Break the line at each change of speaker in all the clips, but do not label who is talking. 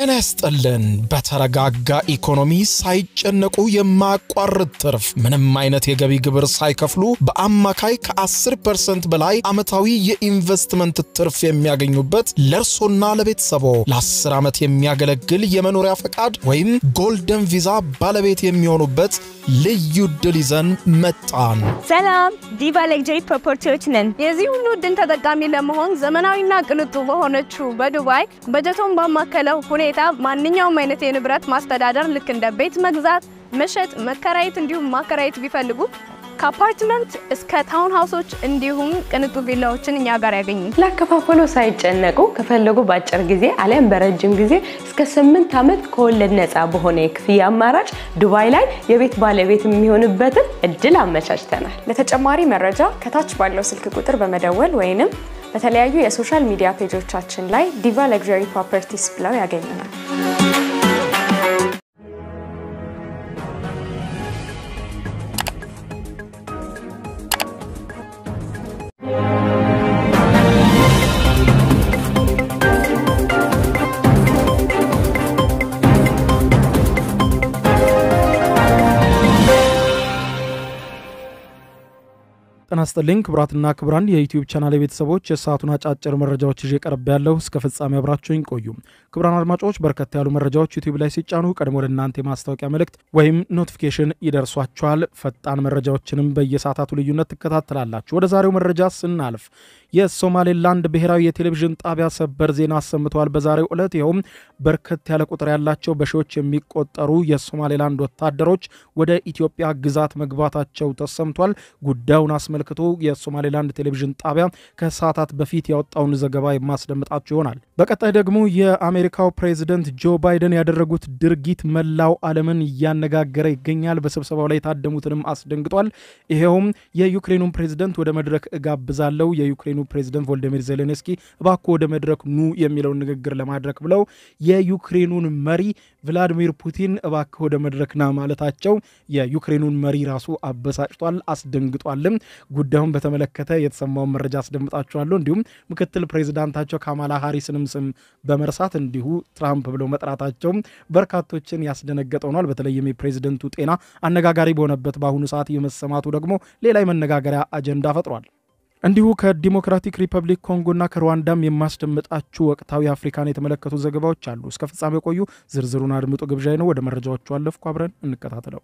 ጤና ይስጥልን። በተረጋጋ ኢኮኖሚ ሳይጨነቁ የማያቋርጥ ትርፍ፣ ምንም አይነት የገቢ ግብር ሳይከፍሉ በአማካይ ከ10 ፐርሰንት በላይ ዓመታዊ የኢንቨስትመንት ትርፍ የሚያገኙበት ለእርሶና ለቤተሰቦ ለ10 ዓመት የሚያገለግል የመኖሪያ ፈቃድ ወይም golden visa ባለቤት የሚሆኑበት ልዩ ዕድል ይዘን መጣን።
ሰላም፣ ዲቫ luxury property ዎች ነን። የዚህ ሁሉ ዕድል ተጠቃሚ ለመሆን ዘመናዊና ቅንጡ በሆነችው በዱባይ በጀቶን ባማከለው ሁኔታ ማንኛውም አይነት የንብረት ማስተዳደር ልክ እንደ ቤት መግዛት፣ መሸጥ፣ መከራየት እንዲሁም ማከራየት ቢፈልጉ ከአፓርትመንት እስከ town house ኦች እንዲሁም ቅንጡ ቪላዎችን እኛ ጋር ያገኛሉ።
ስለአከፋፈሉ ሳይጨነቁ ከፈለጉ በአጭር ጊዜ አሊያም በረጅም ጊዜ እስከ ስምንት ዓመት ከወለድ ነፃ በሆነ የክፍያ አማራጭ ዱባይ ላይ የቤት ባለቤት የሚሆንበትን እድል አመቻችተናል።
ለተጨማሪ መረጃ ከታች ባለው ስልክ ቁጥር በመደወል ወይንም በተለያዩ የ social media page ኦቻችን ላይ ዲቫ luxury properties ብለው ያገኙናል።
ጤና ይስጥልኝ ክቡራትና ክቡራን የዩቲዩብ ቻናል ቤተሰቦች የሰዓቱን አጫጭር መረጃዎች ይዤ ቀርብ ያለሁ እስከ ፍጻሜ አብራችሁኝ ቆዩ። ክቡራን አድማጮች በርከት ያሉ መረጃዎች ዩቲዩብ ላይ ሲጫኑ ቀድሞ ለእናንተ የማስታወቂያ መልእክት ወይም notification ይደርሷችኋል። ፈጣን መረጃዎችንም በየሰዓታቱ ልዩነት ትከታተላላችሁ። ወደ ዛሬው መረጃ ስናልፍ የሶማሌላንድ ብሔራዊ የቴሌቪዥን ጣቢያ ሰበር ዜና አሰምተዋል። በዛሬው ዕለት ይኸውም በርከት ያለ ቁጥር ያላቸው በሺዎች የሚቆጠሩ የሶማሌላንድ ወታደሮች ወደ ኢትዮጵያ ግዛት መግባታቸው ተሰምቷል። ጉዳዩን አስመልክቶ የሶማሌላንድ ቴሌቪዥን ጣቢያ ከሰዓታት በፊት ያወጣውን ዘገባ የማስደምጣችሁ ይሆናል። በቀጣይ ደግሞ የአሜሪካው ፕሬዚደንት ጆ ባይደን ያደረጉት ድርጊት መላው ዓለምን እያነጋገረ ይገኛል። በስብሰባው ላይ የታደሙትንም አስደንግጧል። ይኸውም የዩክሬኑን ፕሬዚደንት ወደ መድረክ እጋብዛለሁ የዩክሬኑ ፕሬዚደንት ቮልዲሚር ዜሌንስኪ እባክዎ ወደ መድረክ ኑ የሚለውን ንግግር ለማድረግ ብለው የዩክሬኑን መሪ ቭላዲሚር ፑቲን እባክህ ወደ መድረክ ና ማለታቸው የዩክሬኑን መሪ ራሱ አበሳጭቷል፣ አስደንግጧልም። ጉዳዩን በተመለከተ የተሰማውን መረጃ አስደምጣችኋለሁ። እንዲሁም ምክትል ፕሬዚዳንታቸው ካማላ ሃሪስንም ስም በመርሳት እንዲሁ ትራምፕ ብለው መጥራታቸውም በርካቶችን ያስደነገጠ ሆኗል። በተለይም የፕሬዚደንቱ ጤና አነጋጋሪ በሆነበት በአሁኑ ሰዓት የመሰማቱ ደግሞ ሌላ የመነጋገሪያ አጀንዳ ፈጥሯል። እንዲሁ ከዲሞክራቲክ ሪፐብሊክ ኮንጎና ከሩዋንዳም የማስደምጣችሁ ወቅታዊ አፍሪካን የተመለከቱ ዘገባዎች አሉ። እስከ ፍጻሜ ቆዩ። ዝርዝሩን አድምጡ ግብዣይ ነው። ወደ መረጃዎቹ አለፍኩ። አብረን እንከታተለው።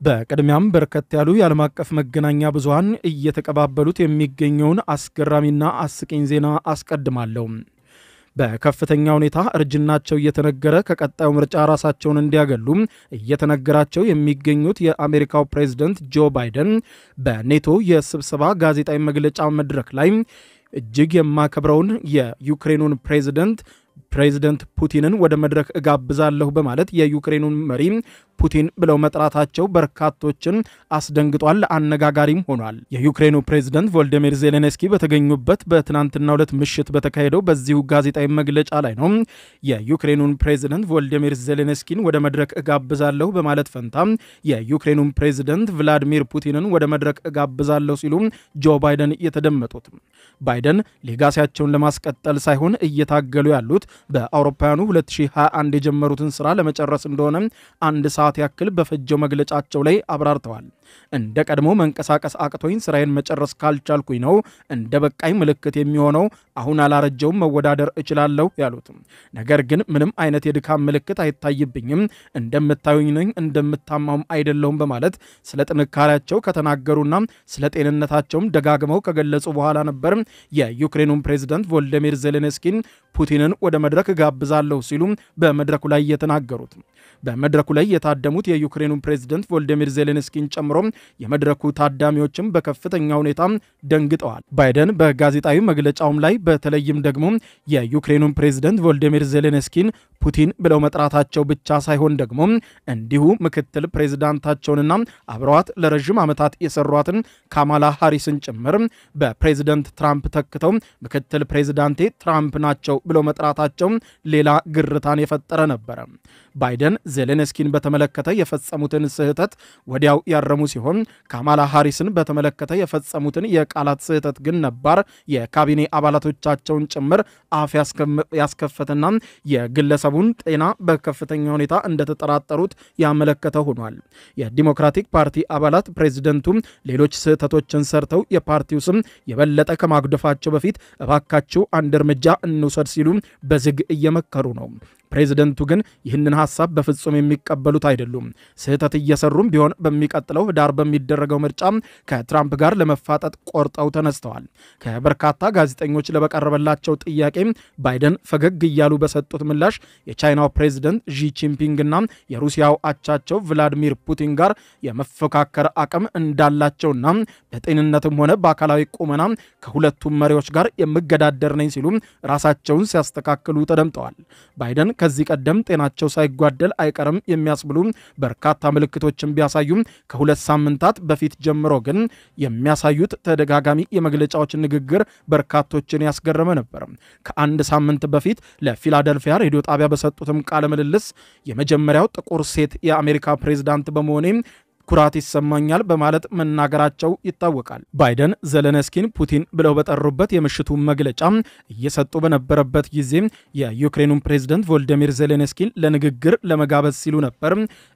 በቅድሚያም በርከት ያሉ የዓለም አቀፍ መገናኛ ብዙሃን እየተቀባበሉት የሚገኘውን አስገራሚና አስቂኝ ዜና አስቀድማለሁ። በከፍተኛ ሁኔታ እርጅናቸው እየተነገረ ከቀጣዩ ምርጫ ራሳቸውን እንዲያገሉ እየተነገራቸው የሚገኙት የአሜሪካው ፕሬዝደንት ጆ ባይደን በኔቶ የስብሰባ ጋዜጣዊ መግለጫ መድረክ ላይ እጅግ የማከብረውን የዩክሬኑን ፕሬዝደንት ፕሬዚደንት ፑቲንን ወደ መድረክ እጋብዛለሁ በማለት የዩክሬኑን መሪ ፑቲን ብለው መጥራታቸው በርካቶችን አስደንግጧል፣ አነጋጋሪም ሆኗል። የዩክሬኑ ፕሬዚደንት ቮልዲሚር ዜሌንስኪ በተገኙበት በትናንትናው ዕለት ምሽት በተካሄደው በዚሁ ጋዜጣዊ መግለጫ ላይ ነው የዩክሬኑን ፕሬዚደንት ቮልዲሚር ዜሌንስኪን ወደ መድረክ እጋብዛለሁ በማለት ፈንታ የዩክሬኑን ፕሬዚደንት ቭላዲሚር ፑቲንን ወደ መድረክ እጋብዛለሁ ሲሉ ጆ ባይደን የተደመጡት ባይደን ሌጋሲያቸውን ለማስቀጠል ሳይሆን እየታገሉ ያሉት በአውሮፓውያኑ 2021 የጀመሩትን ስራ ለመጨረስ እንደሆነ አንድ ሰዓት ያክል በፈጀው መግለጫቸው ላይ አብራርተዋል። እንደ ቀድሞ መንቀሳቀስ አቅቶኝ ስራዬን መጨረስ ካልቻልኩኝ ነው እንደ በቃኝ ምልክት የሚሆነው። አሁን አላረጀውም መወዳደር እችላለሁ ያሉት፣ ነገር ግን ምንም አይነት የድካም ምልክት አይታይብኝም፣ እንደምታዩኝ ነኝ፣ እንደምታማውም አይደለሁም በማለት ስለ ጥንካሬያቸው ከተናገሩና ስለ ጤንነታቸውም ደጋግመው ከገለጹ በኋላ ነበር የዩክሬኑን ፕሬዚደንት ቮልዲሚር ዜሌንስኪን ፑቲንን ወደ መድረክ ጋብዛለሁ ሲሉ በመድረኩ ላይ የተናገሩት። በመድረኩ ላይ የታደሙት የዩክሬኑን ፕሬዝደንት ቮልዲሚር ዜሌንስኪን ጨምሮ የመድረኩ ታዳሚዎችም በከፍተኛ ሁኔታ ደንግጠዋል። ባይደን በጋዜጣዊ መግለጫውም ላይ በተለይም ደግሞ የዩክሬኑን ፕሬዝደንት ቮልዲሚር ዜሌንስኪን ፑቲን ብለው መጥራታቸው ብቻ ሳይሆን ደግሞ እንዲሁ ምክትል ፕሬዝዳንታቸውንና አብረዋት ለረዥም ዓመታት የሰሯትን ካማላ ሃሪስን ጭምር በፕሬዝደንት ትራምፕ ተክተው ምክትል ፕሬዝዳንቴ ትራምፕ ናቸው ብለው መጥራታቸው ሌላ ግርታን የፈጠረ ነበረ። ባይደን ዜሌንስኪን በተመለከተ የፈጸሙትን ስህተት ወዲያው ያረሙ ሲሆን ካማላ ሃሪስን በተመለከተ የፈጸሙትን የቃላት ስህተት ግን ነባር የካቢኔ አባላቶቻቸውን ጭምር አፍ ያስከፈተና የግለሰቡን ጤና በከፍተኛ ሁኔታ እንደተጠራጠሩት ያመለከተ ሆኗል። የዲሞክራቲክ ፓርቲ አባላት ፕሬዚደንቱ ሌሎች ስህተቶችን ሰርተው የፓርቲው ስም የበለጠ ከማጉደፋቸው በፊት እባካችሁ አንድ እርምጃ እንውሰድ ሲሉ በዝግ እየመከሩ ነው። ፕሬዚደንቱ ግን ይህንን ሐሳብ በፍጹም የሚቀበሉት አይደሉም። ስህተት እየሰሩም ቢሆን በሚቀጥለው ህዳር በሚደረገው ምርጫ ከትራምፕ ጋር ለመፋጠጥ ቆርጠው ተነስተዋል። ከበርካታ ጋዜጠኞች ለበቀረበላቸው ጥያቄ ባይደን ፈገግ እያሉ በሰጡት ምላሽ የቻይናው ፕሬዚደንት ዢ ጂንፒንግና የሩሲያው አቻቸው ቭላዲሚር ፑቲን ጋር የመፎካከር አቅም እንዳላቸውና በጤንነትም ሆነ በአካላዊ ቁመና ከሁለቱም መሪዎች ጋር የምገዳደር ነኝ ሲሉ ራሳቸውን ሲያስተካክሉ ተደምጠዋል። ባይደን ከዚህ ቀደም ጤናቸው ሳይጓደል አይቀርም የሚያስብሉ በርካታ ምልክቶችን ቢያሳዩም ከሁለት ሳምንታት በፊት ጀምሮ ግን የሚያሳዩት ተደጋጋሚ የመግለጫዎች ንግግር በርካቶችን ያስገረመ ነበር። ከአንድ ሳምንት በፊት ለፊላደልፊያ ሬዲዮ ጣቢያ በሰጡትም ቃለ ምልልስ የመጀመሪያው ጥቁር ሴት የአሜሪካ ፕሬዝዳንት በመሆኔ ኩራት ይሰማኛል በማለት መናገራቸው ይታወቃል። ባይደን ዘለንስኪን ፑቲን ብለው በጠሩበት የምሽቱ መግለጫ እየሰጡ በነበረበት ጊዜ የዩክሬኑን ፕሬዝደንት ቮልዲሚር ዜሌንስኪን ለንግግር ለመጋበዝ ሲሉ ነበር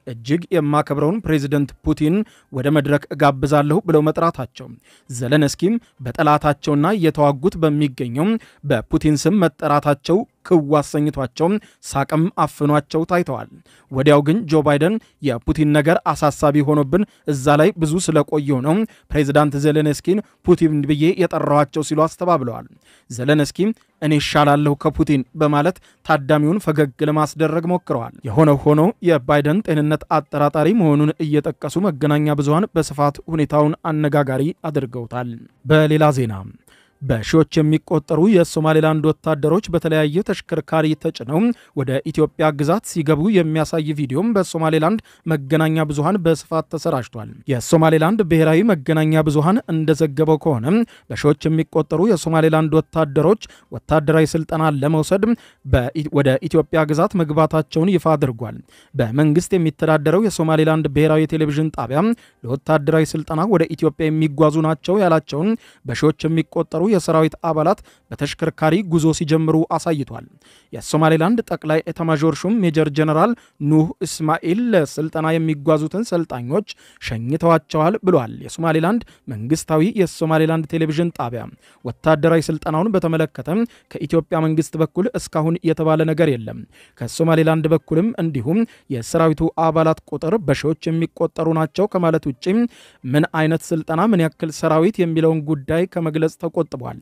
እጅግ የማከብረውን ፕሬዝደንት ፑቲን ወደ መድረክ እጋብዛለሁ ብለው መጥራታቸው። ዘለንስኪም በጠላታቸውና እየተዋጉት በሚገኘው በፑቲን ስም መጠራታቸው ክው አሰኝቷቸው ሳቅም አፍኗቸው ታይተዋል። ወዲያው ግን ጆ ባይደን የፑቲን ነገር አሳሳቢ ሆኖብን እዛ ላይ ብዙ ስለቆየው ነው ፕሬዚዳንት ዜሌንስኪን ፑቲን ብዬ የጠራኋቸው ሲሉ አስተባብለዋል። ዜሌንስኪ እኔ ይሻላለሁ ከፑቲን በማለት ታዳሚውን ፈገግ ለማስደረግ ሞክረዋል። የሆነው ሆኖ የባይደን ጤንነት አጠራጣሪ መሆኑን እየጠቀሱ መገናኛ ብዙሃን በስፋት ሁኔታውን አነጋጋሪ አድርገውታል። በሌላ ዜና በሺዎች የሚቆጠሩ የሶማሌላንድ ወታደሮች በተለያየ ተሽከርካሪ ተጭነው ወደ ኢትዮጵያ ግዛት ሲገቡ የሚያሳይ ቪዲዮም በሶማሌላንድ መገናኛ ብዙሃን በስፋት ተሰራጭቷል። የሶማሌላንድ ብሔራዊ መገናኛ ብዙሃን እንደዘገበው ከሆነ በሺዎች የሚቆጠሩ የሶማሌላንድ ወታደሮች ወታደራዊ ስልጠና ለመውሰድ ወደ ኢትዮጵያ ግዛት መግባታቸውን ይፋ አድርጓል። በመንግስት የሚተዳደረው የሶማሌላንድ ብሔራዊ ቴሌቪዥን ጣቢያ ለወታደራዊ ስልጠና ወደ ኢትዮጵያ የሚጓዙ ናቸው ያላቸውን በሺዎች የሚቆጠሩ የሰራዊት አባላት በተሽከርካሪ ጉዞ ሲጀምሩ አሳይቷል። የሶማሌላንድ ጠቅላይ ኤታማዦር ሹም ሜጀር ጀነራል ኑህ እስማኤል ለስልጠና የሚጓዙትን ሰልጣኞች ሸኝተዋቸዋል ብሏል። የሶማሌላንድ መንግስታዊ የሶማሌላንድ ቴሌቪዥን ጣቢያ ወታደራዊ ስልጠናውን በተመለከተ ከኢትዮጵያ መንግስት በኩል እስካሁን የተባለ ነገር የለም። ከሶማሌላንድ በኩልም እንዲሁም የሰራዊቱ አባላት ቁጥር በሺዎች የሚቆጠሩ ናቸው ከማለት ውጭ ምን አይነት ስልጠና፣ ምን ያክል ሰራዊት የሚለውን ጉዳይ ከመግለጽ ተቆጥቧል። Wall.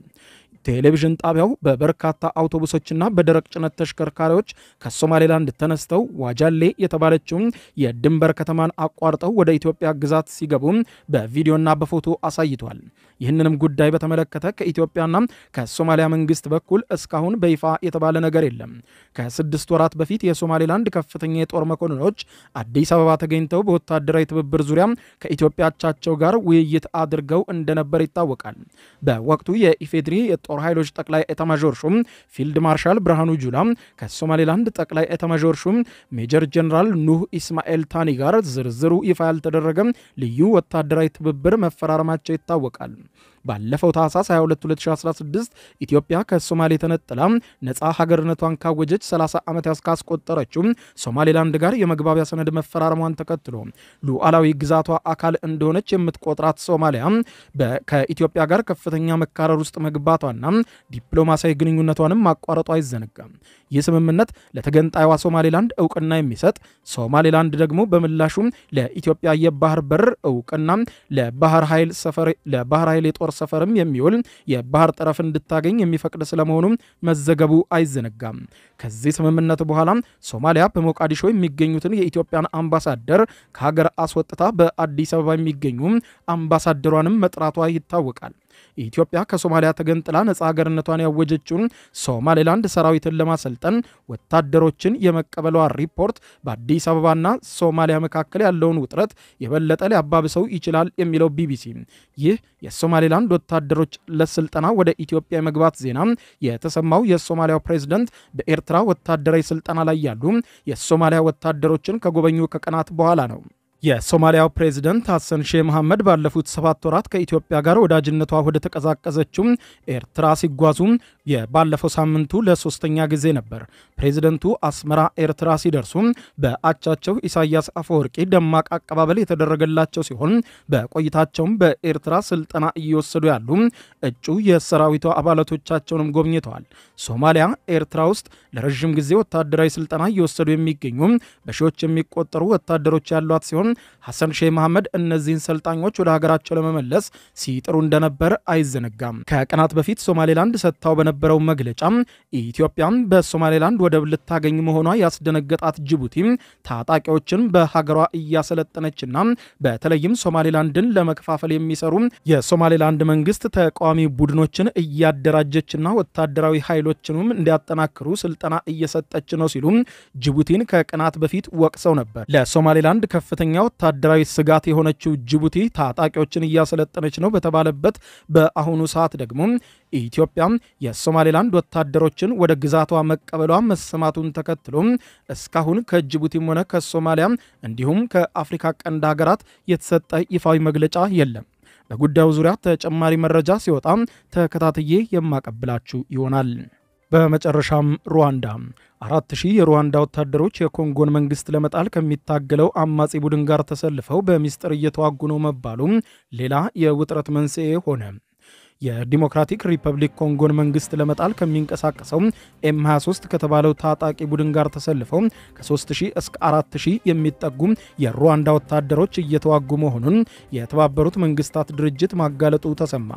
ቴሌቪዥን ጣቢያው በበርካታ አውቶቡሶችና በደረቅ ጭነት ተሽከርካሪዎች ከሶማሌላንድ ተነስተው ዋጃሌ የተባለችውን የድንበር ከተማን አቋርጠው ወደ ኢትዮጵያ ግዛት ሲገቡ በቪዲዮና በፎቶ አሳይቷል። ይህንንም ጉዳይ በተመለከተ ከኢትዮጵያና ከሶማሊያ መንግስት በኩል እስካሁን በይፋ የተባለ ነገር የለም። ከስድስት ወራት በፊት የሶማሌላንድ ከፍተኛ የጦር መኮንኖች አዲስ አበባ ተገኝተው በወታደራዊ ትብብር ዙሪያ ከኢትዮጵያ አቻቸው ጋር ውይይት አድርገው እንደነበር ይታወቃል። በወቅቱ የኢፌድሪ የጦር ኃይሎች ጠቅላይ ኤታማዦር ሹም ፊልድ ማርሻል ብርሃኑ ጁላ ከሶማሌላንድ ጠቅላይ ኤታማዦር ሹም ሜጀር ጀነራል ኑህ ኢስማኤል ታኒ ጋር ዝርዝሩ ይፋ ያልተደረገ ልዩ ወታደራዊ ትብብር መፈራረማቸው ይታወቃል። ባለፈው ታህሳስ 22 2016 ኢትዮጵያ ከሶማሌ ተነጥላ ነፃ ሀገርነቷን ካወጀች 30 ዓመት ካስቆጠረችው ሶማሌላንድ ጋር የመግባቢያ ሰነድ መፈራረሟን ተከትሎ ሉዓላዊ ግዛቷ አካል እንደሆነች የምትቆጥራት ሶማሊያ ከኢትዮጵያ ጋር ከፍተኛ መካረር ውስጥ መግባቷና ዲፕሎማሲያዊ ግንኙነቷንም ማቋረጧ አይዘነጋም። ይህ ስምምነት ለተገንጣይዋ ሶማሌላንድ እውቅና የሚሰጥ ሶማሌላንድ ደግሞ በምላሹ ለኢትዮጵያ የባህር በር እውቅና ለባህር ኃይል የጦር ሰፈርም የሚውል የባህር ጠረፍ እንድታገኝ የሚፈቅድ ስለመሆኑ መዘገቡ አይዘነጋም። ከዚህ ስምምነት በኋላ ሶማሊያ በሞቃዲሾ የሚገኙትን የኢትዮጵያን አምባሳደር ከሀገር አስወጥታ በአዲስ አበባ የሚገኙ አምባሳደሯንም መጥራቷ ይታወቃል። ኢትዮጵያ ከሶማሊያ ተገንጥላ ነጻ ሀገርነቷን ያወጀችውን ሶማሌላንድ ሰራዊትን ለማሰልጠን ወታደሮችን የመቀበሏ ሪፖርት በአዲስ አበባና ሶማሊያ መካከል ያለውን ውጥረት የበለጠ ሊያባብሰው ይችላል የሚለው ቢቢሲ ይህ የሶማሌላንድ ወታደሮች ለስልጠና ወደ ኢትዮጵያ የመግባት ዜና የተሰማው የሶማሊያው ፕሬዝደንት በኤርትራ ወታደራዊ ስልጠና ላይ ያሉ የሶማሊያ ወታደሮችን ከጎበኙ ከቀናት በኋላ ነው። የሶማሊያው ፕሬዝደንት ሐሰን ሼህ መሐመድ ባለፉት ሰባት ወራት ከኢትዮጵያ ጋር ወዳጅነቷ ወደ ተቀዛቀዘችው ኤርትራ ሲጓዙ የባለፈው ሳምንቱ ለሶስተኛ ጊዜ ነበር። ፕሬዝደንቱ አስመራ ኤርትራ ሲደርሱ በአቻቸው ኢሳያስ አፈወርቂ ደማቅ አቀባበል የተደረገላቸው ሲሆን በቆይታቸውም በኤርትራ ስልጠና እየወሰዱ ያሉ እጩ የሰራዊቱ አባላቶቻቸውንም ጎብኝተዋል። ሶማሊያ ኤርትራ ውስጥ ለረዥም ጊዜ ወታደራዊ ስልጠና እየወሰዱ የሚገኙ በሺዎች የሚቆጠሩ ወታደሮች ያሏት ሲሆን ሐሰን ሼህ መሐመድ እነዚህን ሰልጣኞች ወደ ሀገራቸው ለመመለስ ሲጥሩ እንደነበር አይዘነጋም። ከቀናት በፊት ሶማሌላንድ ሰጥታው በነበረው መግለጫ ኢትዮጵያም በሶማሌላንድ ወደብ ልታገኝ መሆኗ ያስደነገጣት ጅቡቲ ታጣቂዎችን በሀገሯ እያሰለጠነችና በተለይም ሶማሌላንድን ለመከፋፈል የሚሰሩ የሶማሌላንድ መንግስት ተቃዋሚ ቡድኖችን እያደራጀችና ወታደራዊ ኃይሎችንም እንዲያጠናክሩ ስልጠና እየሰጠች ነው ሲሉ ጅቡቲን ከቀናት በፊት ወቅሰው ነበር። ለሶማሌላንድ ከፍተኛ ወታደራዊ ስጋት የሆነችው ጅቡቲ ታጣቂዎችን እያሰለጠነች ነው በተባለበት በአሁኑ ሰዓት ደግሞ ኢትዮጵያ የሶማሌላንድ ወታደሮችን ወደ ግዛቷ መቀበሏ መሰማቱን ተከትሎ እስካሁን ከጅቡቲም ሆነ ከሶማሊያ እንዲሁም ከአፍሪካ ቀንድ ሀገራት የተሰጠ ይፋዊ መግለጫ የለም። በጉዳዩ ዙሪያ ተጨማሪ መረጃ ሲወጣ ተከታትዬ የማቀብላችሁ ይሆናል። በመጨረሻም ሩዋንዳ አራት ሺህ የሩዋንዳ ወታደሮች የኮንጎን መንግስት ለመጣል ከሚታገለው አማጺ ቡድን ጋር ተሰልፈው በሚስጥር እየተዋጉ ነው መባሉ ሌላ የውጥረት መንስኤ ሆነ። የዲሞክራቲክ ሪፐብሊክ ኮንጎን መንግስት ለመጣል ከሚንቀሳቀሰው ኤም 23 ከተባለው ታጣቂ ቡድን ጋር ተሰልፈው ከ3000 እስከ 4000 የሚጠጉ የሩዋንዳ ወታደሮች እየተዋጉ መሆኑን የተባበሩት መንግስታት ድርጅት ማጋለጡ ተሰማ።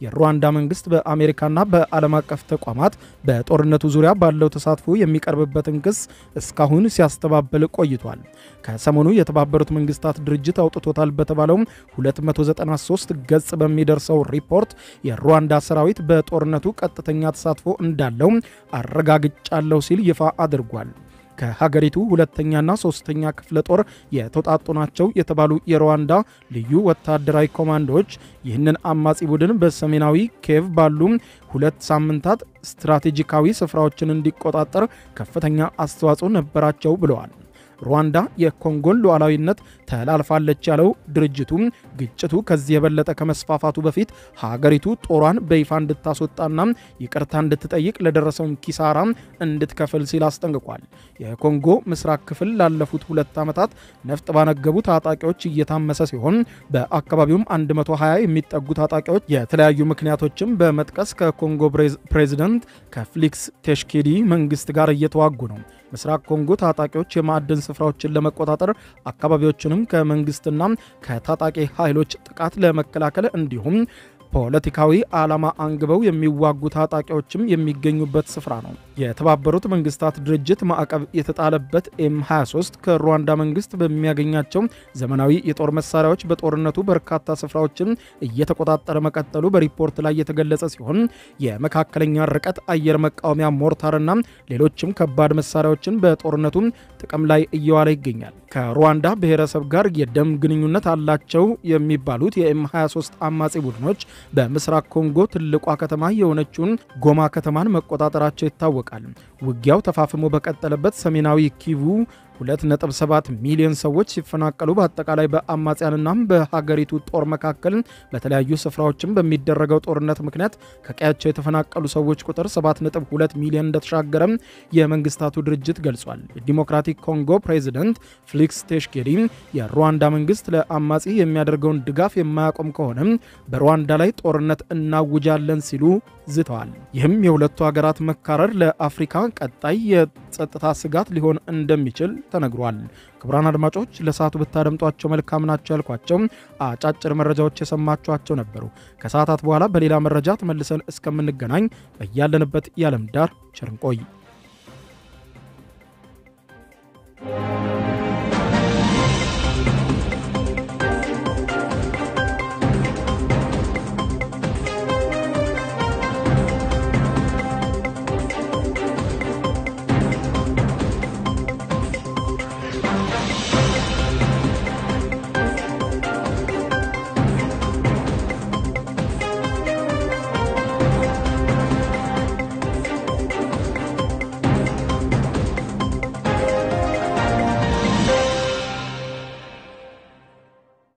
የሩዋንዳ መንግስት በአሜሪካና በዓለም አቀፍ ተቋማት በጦርነቱ ዙሪያ ባለው ተሳትፎ የሚቀርብበትን ክስ እስካሁን ሲያስተባብል ቆይቷል። ከሰሞኑ የተባበሩት መንግስታት ድርጅት አውጥቶታል በተባለው 293 ገጽ በሚደርሰው ሪፖርት የሩዋንዳ ሰራዊት በጦርነቱ ቀጥተኛ ተሳትፎ እንዳለው አረጋግጫለሁ ሲል ይፋ አድርጓል። ከሀገሪቱ ሁለተኛና ሶስተኛ ክፍለ ጦር የተውጣጡ ናቸው የተባሉ የሩዋንዳ ልዩ ወታደራዊ ኮማንዶዎች ይህንን አማጺ ቡድን በሰሜናዊ ኬቭ ባሉ ሁለት ሳምንታት ስትራቴጂካዊ ስፍራዎችን እንዲቆጣጠር ከፍተኛ አስተዋጽኦ ነበራቸው ብለዋል። ሩዋንዳ የኮንጎን ሉዓላዊነት ተላልፋለች ያለው ድርጅቱ ግጭቱ ከዚህ የበለጠ ከመስፋፋቱ በፊት ሀገሪቱ ጦሯን በይፋ እንድታስወጣና ይቅርታ እንድትጠይቅ ለደረሰውን ኪሳራ እንድትከፍል ሲል አስጠንቅቋል። የኮንጎ ምስራቅ ክፍል ላለፉት ሁለት ዓመታት ነፍጥ ባነገቡ ታጣቂዎች እየታመሰ ሲሆን በአካባቢውም 120 የሚጠጉ ታጣቂዎች የተለያዩ ምክንያቶችን በመጥቀስ ከኮንጎ ፕሬዚደንት ከፍሊክስ ቴሽኬዲ መንግስት ጋር እየተዋጉ ነው። ምስራቅ ኮንጎ ታጣቂዎች የማዕድን ስፍራዎችን ለመቆጣጠር አካባቢዎችንም ከመንግስትና ከታጣቂ ኃይሎች ጥቃት ለመከላከል እንዲሁም ፖለቲካዊ ዓላማ አንግበው የሚዋጉ ታጣቂዎችም የሚገኙበት ስፍራ ነው። የተባበሩት መንግስታት ድርጅት ማዕቀብ የተጣለበት ኤም 23 ከሩዋንዳ መንግስት በሚያገኛቸው ዘመናዊ የጦር መሳሪያዎች በጦርነቱ በርካታ ስፍራዎችን እየተቆጣጠረ መቀጠሉ በሪፖርት ላይ የተገለጸ ሲሆን የመካከለኛ ርቀት አየር መቃወሚያ ሞርታርና ሌሎችም ከባድ መሳሪያዎችን በጦርነቱ ጥቅም ላይ እየዋለ ይገኛል። ከሩዋንዳ ብሔረሰብ ጋር የደም ግንኙነት አላቸው የሚባሉት የኤም 23 አማጺ ቡድኖች በምስራቅ ኮንጎ ትልቋ ከተማ የሆነችውን ጎማ ከተማን መቆጣጠራቸው ይታወቃል። ውጊያው ተፋፍሞ በቀጠለበት ሰሜናዊ ኪቩ 2.7 ሚሊዮን ሰዎች ሲፈናቀሉ በአጠቃላይ በአማጽያንና በሀገሪቱ ጦር መካከል በተለያዩ ስፍራዎችም በሚደረገው ጦርነት ምክንያት ከቀያቸው የተፈናቀሉ ሰዎች ቁጥር 7.2 ሚሊዮን እንደተሻገረ የመንግስታቱ ድርጅት ገልጿል። የዲሞክራቲክ ኮንጎ ፕሬዚደንት ፍሊክስ ቴሽኬዲ የሩዋንዳ መንግስት ለአማጺ የሚያደርገውን ድጋፍ የማያቆም ከሆነ በሩዋንዳ ላይ ጦርነት እናውጃለን ሲሉ ዝተዋል። ይህም የሁለቱ ሀገራት መካረር ለአፍሪካ ቀጣይ የጸጥታ ስጋት ሊሆን እንደሚችል ተነግሯል። ክቡራን አድማጮች ለሰዓቱ ብታደምጧቸው መልካም ናቸው ያልኳቸው አጫጭር መረጃዎች የሰማችኋቸው ነበሩ። ከሰዓታት በኋላ በሌላ መረጃ ተመልሰን እስከምንገናኝ በያለንበት የዓለም ዳር ቸርንቆይ